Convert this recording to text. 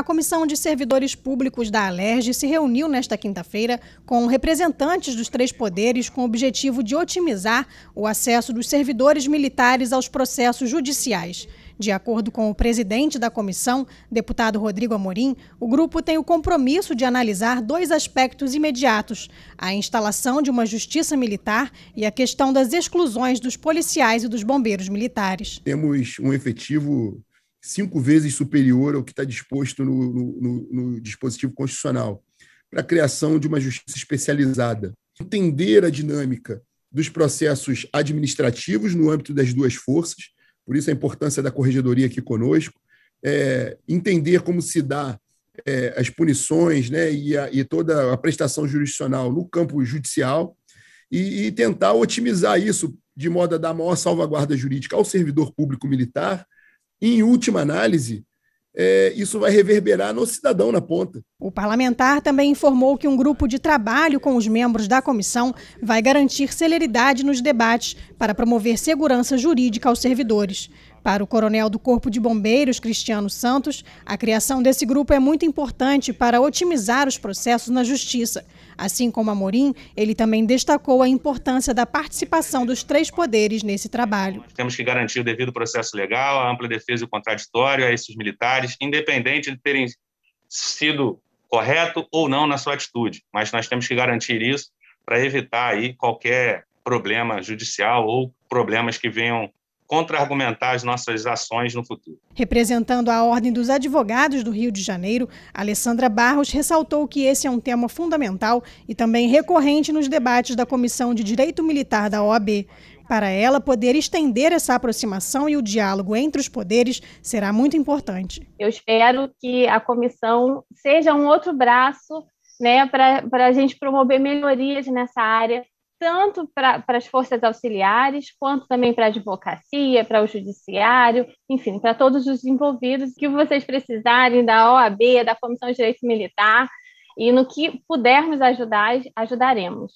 A Comissão de Servidores Públicos da Alerj se reuniu nesta quinta-feira com representantes dos três poderes com o objetivo de otimizar o acesso dos servidores militares aos processos judiciais. De acordo com o presidente da comissão, deputado Rodrigo Amorim, o grupo tem o compromisso de analisar dois aspectos imediatos: a instalação de uma justiça militar e a questão das exclusões dos policiais e dos bombeiros militares. Temos um efetivo cinco vezes superior ao que está disposto no, no, no dispositivo constitucional para a criação de uma justiça especializada. Entender a dinâmica dos processos administrativos no âmbito das duas forças por isso a importância da corregedoria aqui conosco, é, entender como se dá é, as punições né, e, a, e, toda a prestação jurisdicional no campo judicial e, e, tentar otimizar isso de modo a dar maior salvaguarda jurídica ao servidor público militar em última análise, é, isso vai reverberar no cidadão na ponta. O parlamentar também informou que um grupo de trabalho com os membros da comissão vai garantir celeridade nos debates para promover segurança jurídica aos servidores. Para o coronel do Corpo de Bombeiros, Cristiano Santos, a criação desse grupo é muito importante para otimizar os processos na Justiça. Assim como Amorim, ele também destacou a importância da participação dos três poderes nesse trabalho. Temos que garantir o devido processo legal, a ampla defesa e o contraditório a esses militares, independente de terem sido correto ou não na sua atitude. Mas nós temos que garantir isso para evitar aí qualquer problema judicial ou problemas que venham contra-argumentar as nossas ações no futuro. Representando a Ordem dos Advogados do Rio de Janeiro, Alessandra Barros ressaltou que esse é um tema fundamental e também recorrente nos debates da Comissão de Direito Militar da OAB. Para ela, poder estender essa aproximação e o diálogo entre os poderes será muito importante. Eu espero que a comissão seja um outro braço né, para a gente promover melhorias nessa área, tanto para as forças auxiliares, quanto também para a advocacia, para o judiciário, enfim, para todos os envolvidos. que vocês precisarem da OAB, da Comissão de Direito Militar, e no que pudermos ajudar, ajudaremos.